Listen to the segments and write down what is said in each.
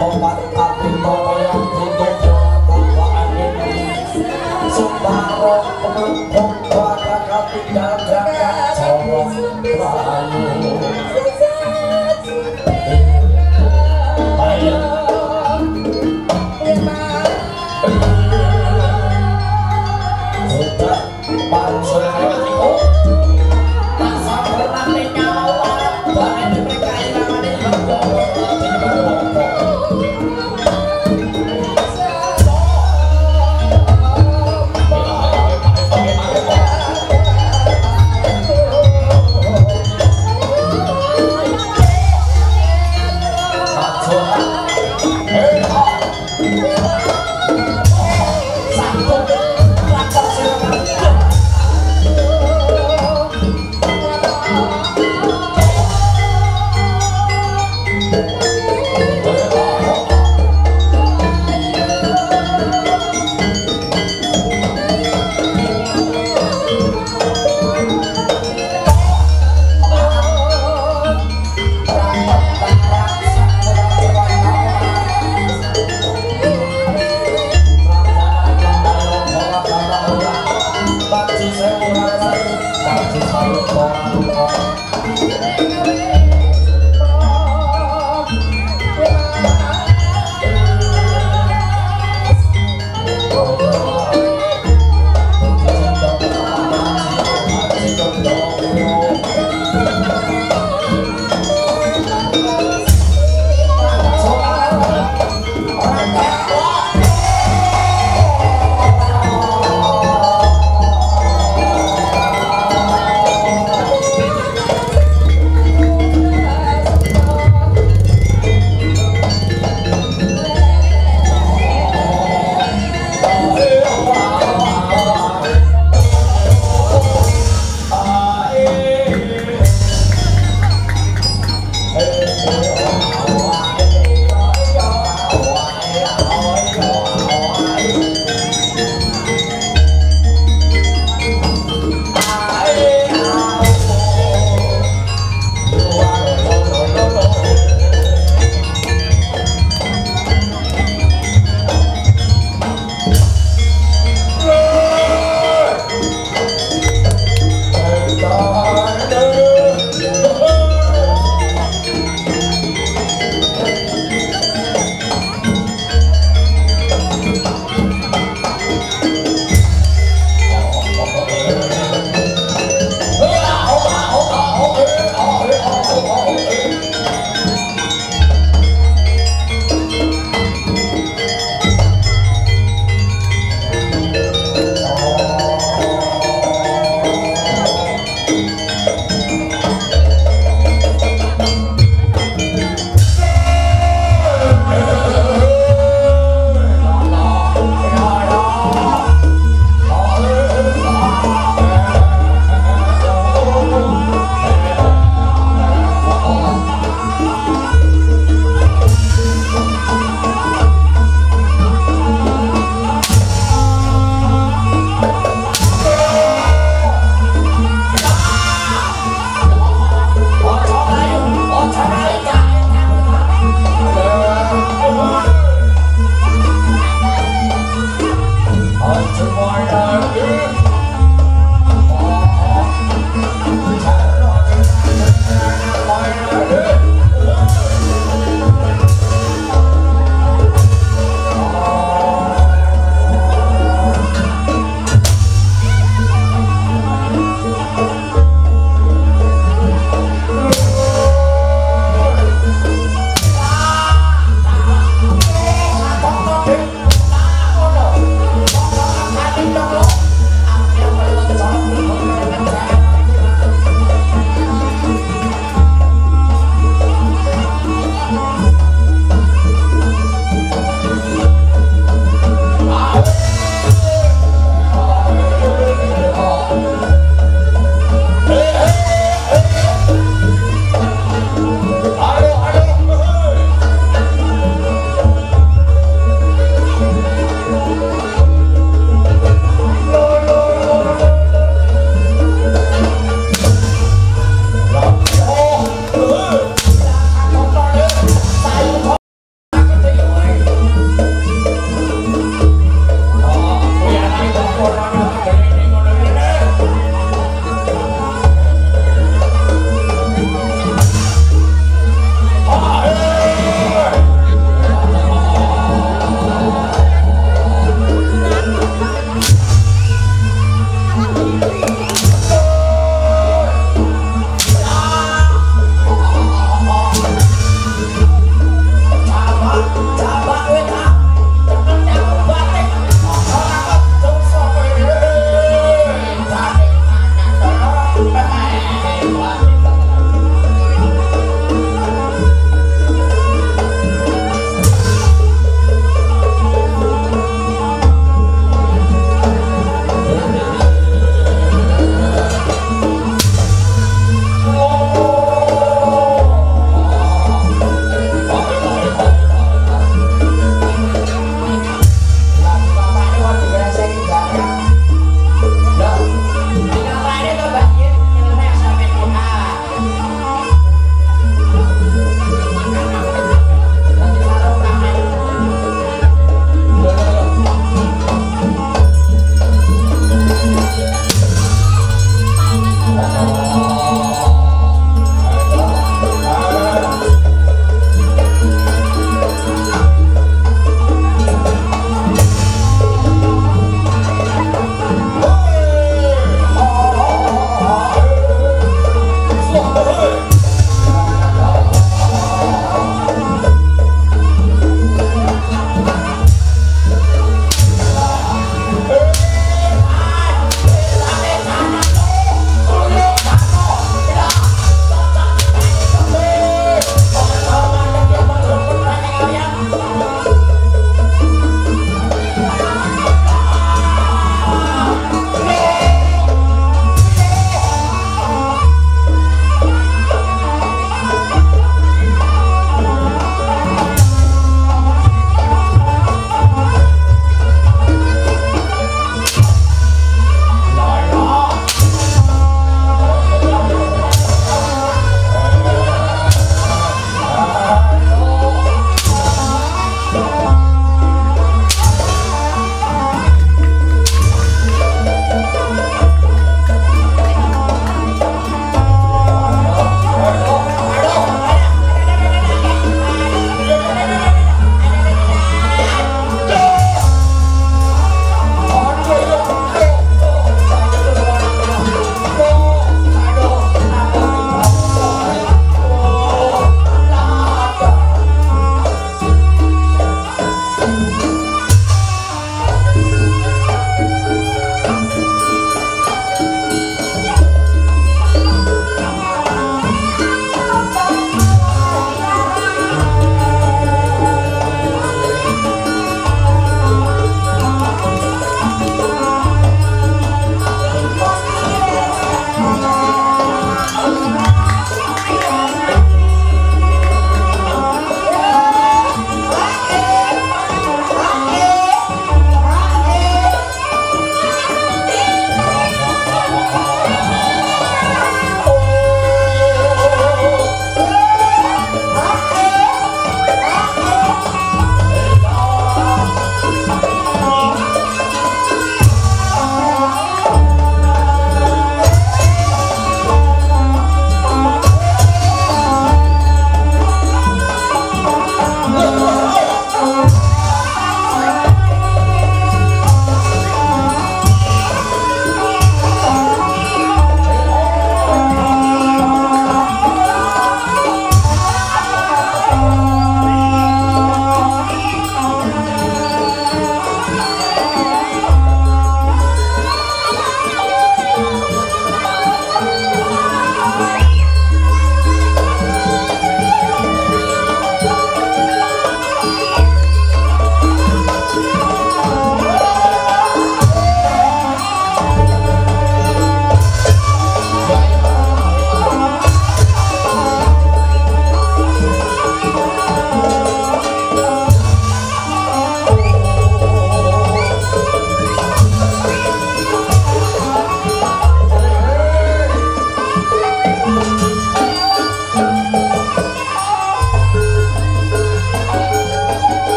Obat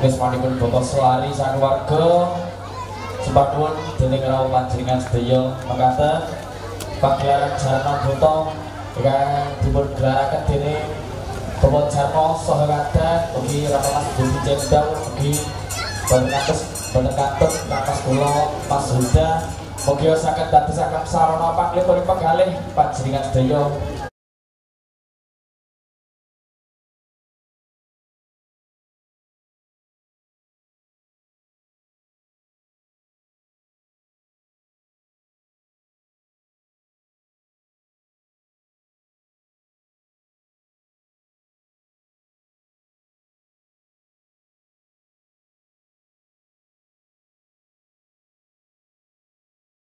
wis manipun boten selari sang warga sepadun dening rawuh panjenengan sedaya mekaten pagelaran Jarno Buto dengan dipun gelaraken dening Bapak Jarno saha kadah ugi Rama Mas Budi Jendal ugi boten kados kados kula Mas Huda. Mugi saged dadosaken sarana panglipun pegalih panjenengan sedaya